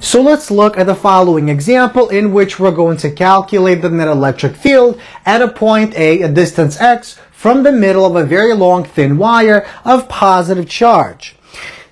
So let's look at the following example in which we're going to calculate the net electric field at a point A, a distance x, from the middle of a very long thin wire of positive charge.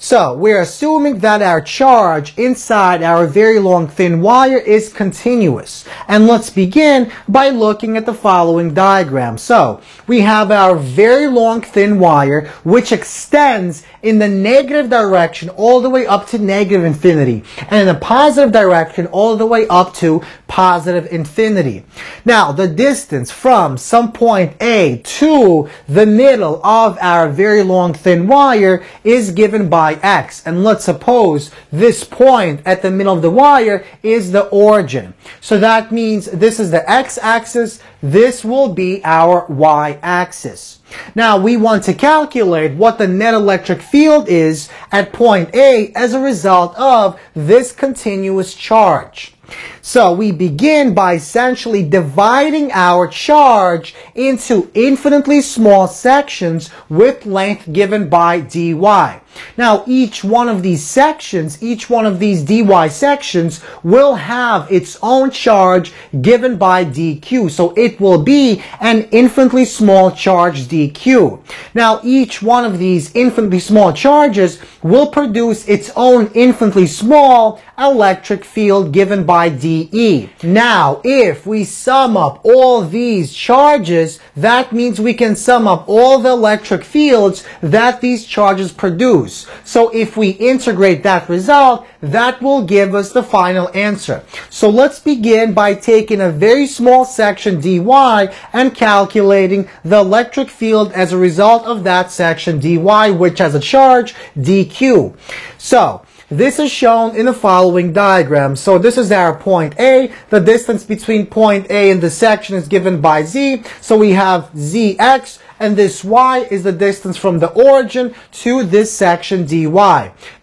So we're assuming that our charge inside our very long thin wire is continuous. And let's begin by looking at the following diagram. So we have our very long thin wire which extends in the negative direction all the way up to negative infinity and in the positive direction all the way up to positive infinity. Now the distance from some point A to the middle of our very long thin wire is given by x. And let's suppose this point at the middle of the wire is the origin. So that means this is the x-axis, this will be our y-axis. Now we want to calculate what the net electric field is at point A as a result of this continuous charge. So we begin by essentially dividing our charge into infinitely small sections with length given by dy. Now each one of these sections, each one of these dy sections will have its own charge given by dq. So it will be an infinitely small charge dq. Now each one of these infinitely small charges will produce its own infinitely small electric field given by dE. Now, if we sum up all these charges, that means we can sum up all the electric fields that these charges produce. So if we integrate that result, that will give us the final answer. So let's begin by taking a very small section dy and calculating the electric field as a result of that section dy, which has a charge dq. So, this is shown in the following diagram. So this is our point A. The distance between point A and the section is given by Z. So we have Zx and this y is the distance from the origin to this section dy.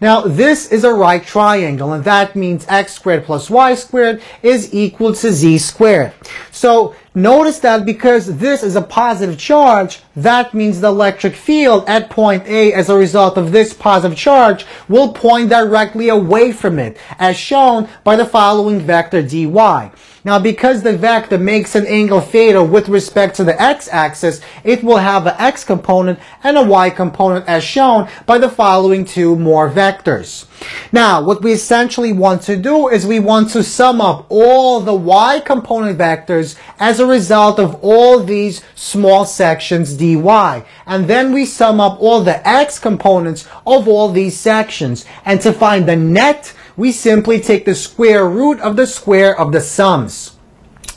Now this is a right triangle and that means x squared plus y squared is equal to z squared. So Notice that because this is a positive charge, that means the electric field at point A as a result of this positive charge will point directly away from it, as shown by the following vector dy. Now, because the vector makes an angle theta with respect to the x-axis, it will have an x component and a y component as shown by the following two more vectors. Now, what we essentially want to do is we want to sum up all the y component vectors as a result of all these small sections dy. And then we sum up all the x components of all these sections. And to find the net, we simply take the square root of the square of the sums.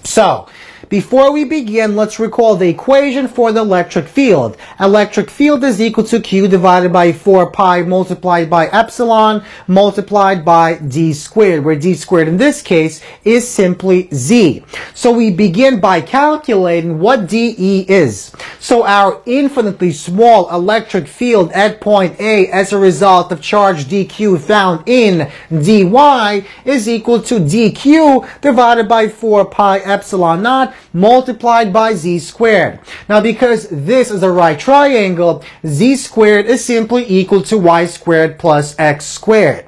So, before we begin, let's recall the equation for the electric field. Electric field is equal to Q divided by 4 pi multiplied by epsilon multiplied by d squared, where d squared in this case is simply z. So we begin by calculating what dE is. So our infinitely small electric field at point A as a result of charge dq found in dy is equal to dq divided by 4 pi epsilon naught multiplied by z squared. Now because this is a right triangle, z squared is simply equal to y squared plus x squared.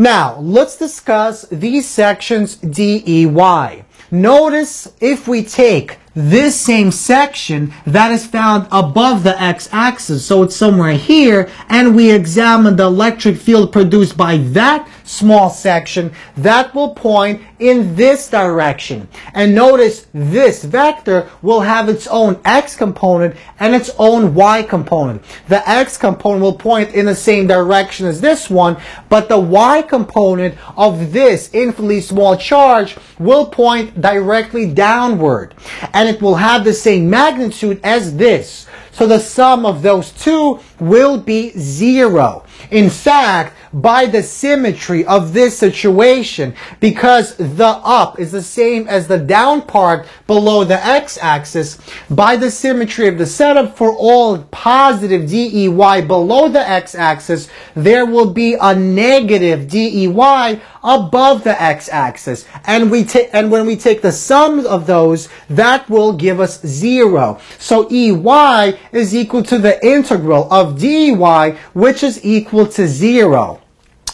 Now, let's discuss these sections DEY. Notice if we take this same section that is found above the x-axis, so it's somewhere here, and we examine the electric field produced by that small section, that will point in this direction. And notice this vector will have its own x component and its own y component. The x component will point in the same direction as this one, but the y component of this infinitely small charge will point directly downward. And it will have the same magnitude as this. So the sum of those two will be zero. In fact, by the symmetry of this situation, because the up is the same as the down part below the x-axis, by the symmetry of the setup for all positive DEY below the x-axis, there will be a negative DEY above the x-axis. And we take and when we take the sum of those, that will give us zero. So EY is equal to the integral of DEY, which is equal to zero.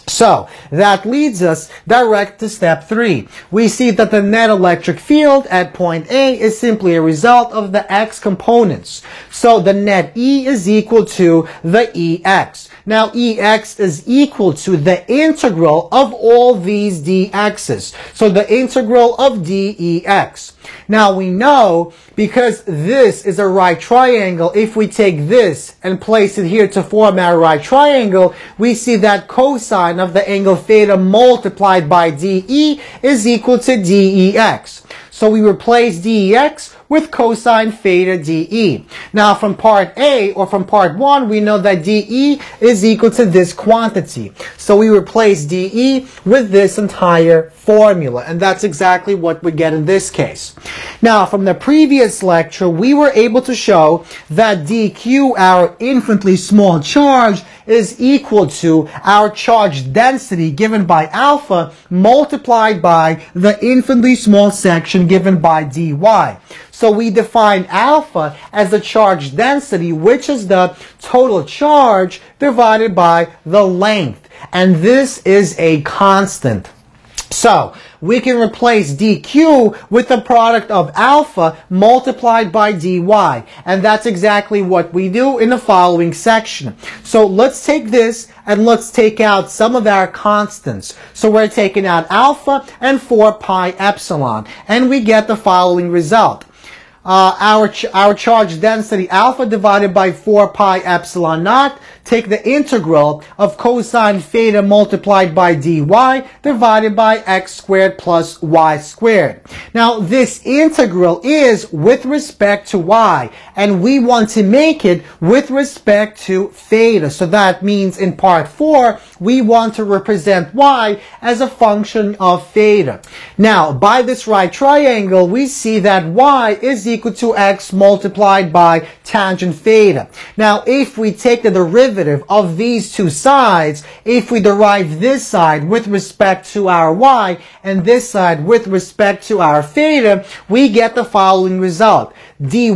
So that leads us direct to step three. We see that the net electric field at point A is simply a result of the x components. So the net E is equal to the EX. Now EX is equal to the integral of all these DX's. So the integral of DEX. Now we know because this is a right triangle, if we take this and place it here to form our right triangle, we see that cosine of the angle theta multiplied by DE is equal to DEX. So we replace DEX with cosine theta DE. Now from part A or from part 1, we know that DE is equal to this quantity. So we replace DE with this entire formula. And that's exactly what we get in this case. Now from the previous lecture, we were able to show that dq, our infinitely small charge, is equal to our charge density given by alpha multiplied by the infinitely small section given by dy. So we define alpha as the charge density, which is the total charge divided by the length. And this is a constant. So we can replace dq with the product of alpha multiplied by dy. And that's exactly what we do in the following section. So let's take this and let's take out some of our constants. So we're taking out alpha and 4 pi epsilon. And we get the following result uh, our, ch our charge density alpha divided by 4 pi epsilon naught. Take the integral of cosine theta multiplied by dy divided by x squared plus y squared. Now this integral is with respect to y and we want to make it with respect to theta. So that means in part 4 we want to represent y as a function of theta. Now by this right triangle we see that y is equal to x multiplied by tangent theta. Now, if we take the derivative of these two sides, if we derive this side with respect to our y and this side with respect to our theta, we get the following result. dy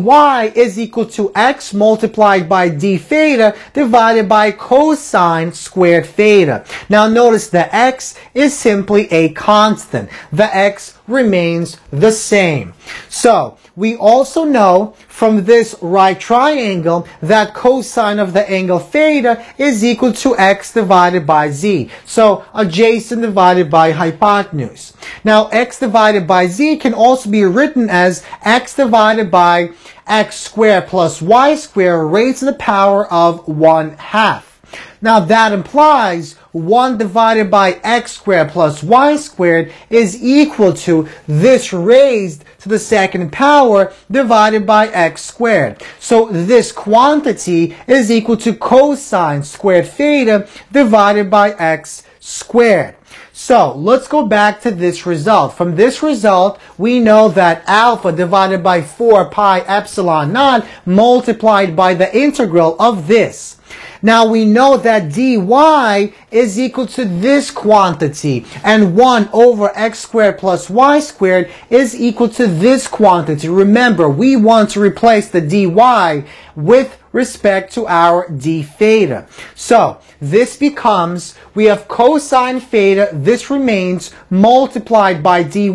is equal to x multiplied by d theta divided by cosine squared theta. Now, notice the x is simply a constant. The x remains the same. So, we also know from this right triangle that cosine of the angle theta is equal to x divided by z. So adjacent divided by hypotenuse. Now x divided by z can also be written as x divided by x squared plus y squared raised to the power of 1 half. Now that implies 1 divided by x squared plus y squared is equal to this raised to the second power divided by x squared. So this quantity is equal to cosine squared theta divided by x squared. So let's go back to this result. From this result, we know that alpha divided by 4 pi epsilon naught multiplied by the integral of this now we know that dy is equal to this quantity and 1 over x squared plus y squared is equal to this quantity. Remember, we want to replace the dy with respect to our d theta. So this becomes, we have cosine theta, this remains multiplied by dy,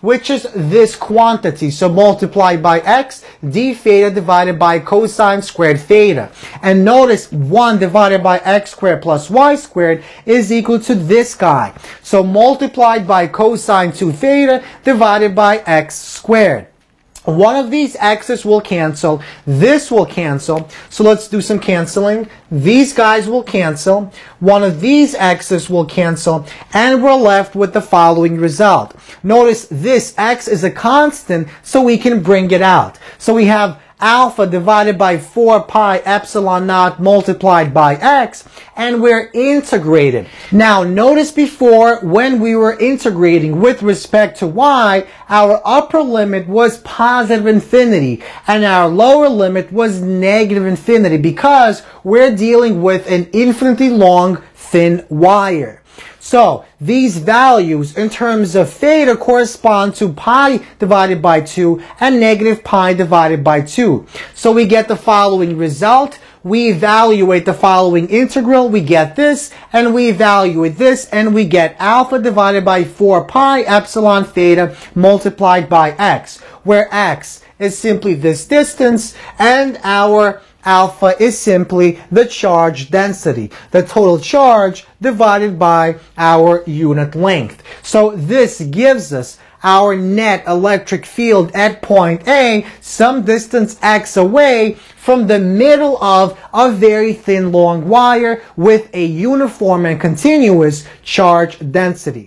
which is this quantity. So multiplied by x, d theta divided by cosine squared theta. And notice 1 divided by x squared plus y squared is equal to this guy. So multiplied by cosine 2 theta divided by x squared. One of these x's will cancel. This will cancel. So let's do some canceling. These guys will cancel. One of these x's will cancel. And we're left with the following result. Notice this x is a constant, so we can bring it out. So we have alpha divided by 4 pi epsilon naught multiplied by x, and we're integrated. Now, notice before when we were integrating with respect to y, our upper limit was positive infinity, and our lower limit was negative infinity because we're dealing with an infinitely long thin wire. So these values in terms of theta correspond to pi divided by 2 and negative pi divided by 2. So we get the following result. we evaluate the following integral, we get this, and we evaluate this, and we get alpha divided by 4 pi epsilon theta multiplied by x, where x is simply this distance, and our alpha is simply the charge density, the total charge divided by our unit length. So this gives us our net electric field at point A, some distance x away from the middle of a very thin long wire with a uniform and continuous charge density.